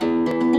Música